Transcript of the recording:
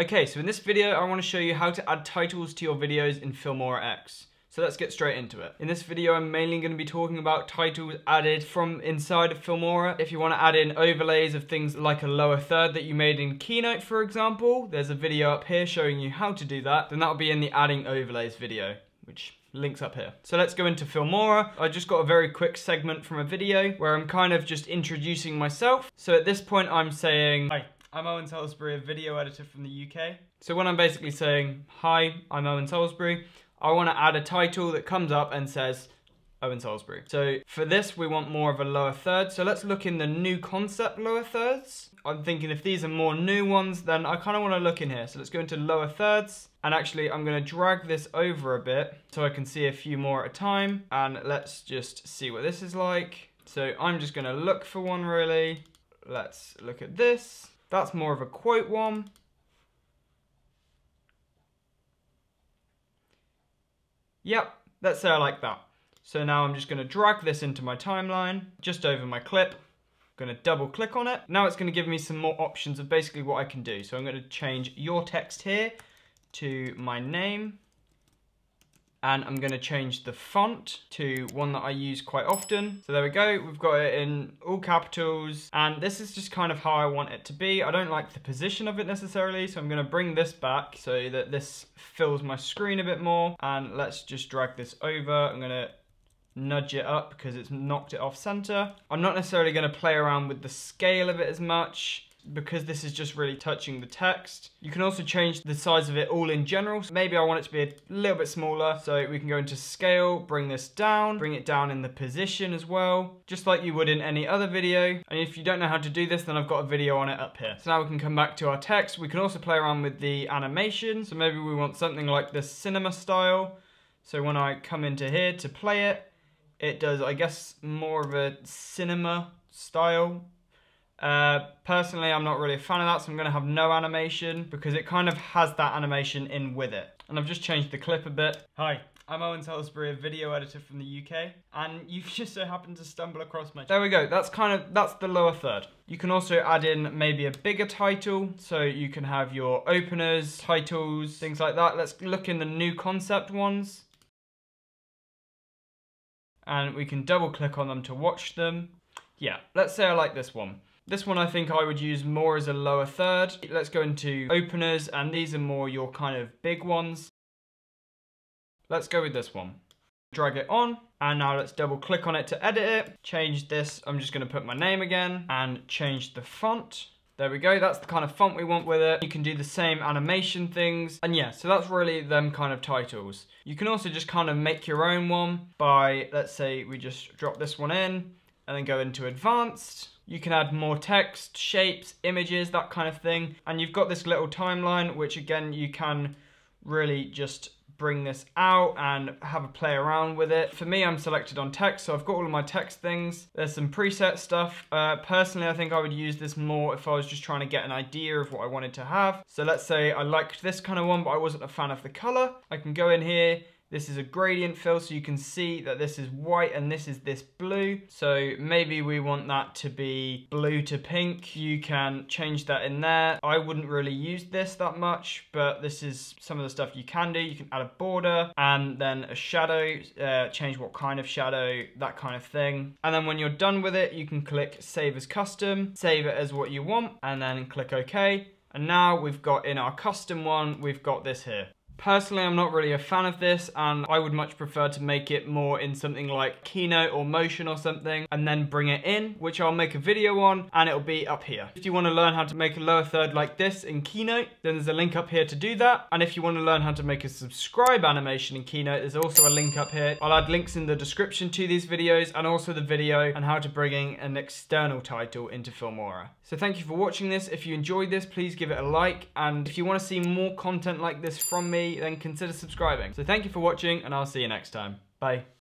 Okay, so in this video, I wanna show you how to add titles to your videos in Filmora X. So let's get straight into it. In this video, I'm mainly gonna be talking about titles added from inside of Filmora. If you wanna add in overlays of things like a lower third that you made in Keynote, for example, there's a video up here showing you how to do that, then that'll be in the adding overlays video, which links up here. So let's go into Filmora. I just got a very quick segment from a video where I'm kind of just introducing myself. So at this point I'm saying, hi, I'm Owen Salisbury, a video editor from the UK. So when I'm basically saying, hi, I'm Owen Salisbury, I want to add a title that comes up and says Owen Salisbury. So for this, we want more of a lower third. So let's look in the new concept lower thirds. I'm thinking if these are more new ones, then I kind of want to look in here. So let's go into lower thirds. And actually, I'm going to drag this over a bit so I can see a few more at a time. And let's just see what this is like. So I'm just going to look for one really. Let's look at this. That's more of a quote one. Yep, let's say I like that. So now I'm just gonna drag this into my timeline, just over my clip. I'm gonna double click on it. Now it's gonna give me some more options of basically what I can do. So I'm gonna change your text here to my name and I'm going to change the font to one that I use quite often. So there we go, we've got it in all capitals, and this is just kind of how I want it to be. I don't like the position of it necessarily, so I'm going to bring this back so that this fills my screen a bit more, and let's just drag this over. I'm to nudge it up because it's knocked it off center. I'm not necessarily going to play around with the scale of it as much because this is just really touching the text. You can also change the size of it all in general. So maybe I want it to be a little bit smaller. So we can go into scale, bring this down, bring it down in the position as well, just like you would in any other video. And if you don't know how to do this, then I've got a video on it up here. So now we can come back to our text. We can also play around with the animation. So maybe we want something like the cinema style. So when I come into here to play it, it does, I guess, more of a cinema style uh, personally, I'm not really a fan of that, so I'm going to have no animation because it kind of has that animation in with it. And I've just changed the clip a bit. Hi, I'm Owen Salisbury, a video editor from the UK, and you've just so happened to stumble across my... There we go, that's kind of, that's the lower third. You can also add in maybe a bigger title, so you can have your openers, titles, things like that. Let's look in the new concept ones. And we can double click on them to watch them. Yeah, let's say I like this one. This one I think I would use more as a lower third. Let's go into openers and these are more your kind of big ones. Let's go with this one. Drag it on and now let's double click on it to edit it. Change this, I'm just gonna put my name again and change the font. There we go, that's the kind of font we want with it. You can do the same animation things. And yeah, so that's really them kind of titles. You can also just kind of make your own one by, let's say we just drop this one in and then go into advanced you can add more text, shapes, images, that kind of thing. And you've got this little timeline, which again, you can really just bring this out and have a play around with it. For me, I'm selected on text, so I've got all of my text things. There's some preset stuff. Uh, personally, I think I would use this more if I was just trying to get an idea of what I wanted to have. So let's say I liked this kind of one, but I wasn't a fan of the color. I can go in here, this is a gradient fill, so you can see that this is white and this is this blue. So maybe we want that to be blue to pink. You can change that in there. I wouldn't really use this that much, but this is some of the stuff you can do. You can add a border and then a shadow, uh, change what kind of shadow, that kind of thing. And then when you're done with it, you can click Save as Custom, save it as what you want, and then click OK. And now we've got in our custom one, we've got this here. Personally, I'm not really a fan of this and I would much prefer to make it more in something like Keynote or Motion or something and then bring it in, which I'll make a video on and it'll be up here. If you want to learn how to make a lower third like this in Keynote, then there's a link up here to do that. And if you want to learn how to make a subscribe animation in Keynote, there's also a link up here. I'll add links in the description to these videos and also the video on how to bring in an external title into Filmora. So thank you for watching this. If you enjoyed this, please give it a like. And if you want to see more content like this from then consider subscribing. So thank you for watching and I'll see you next time. Bye.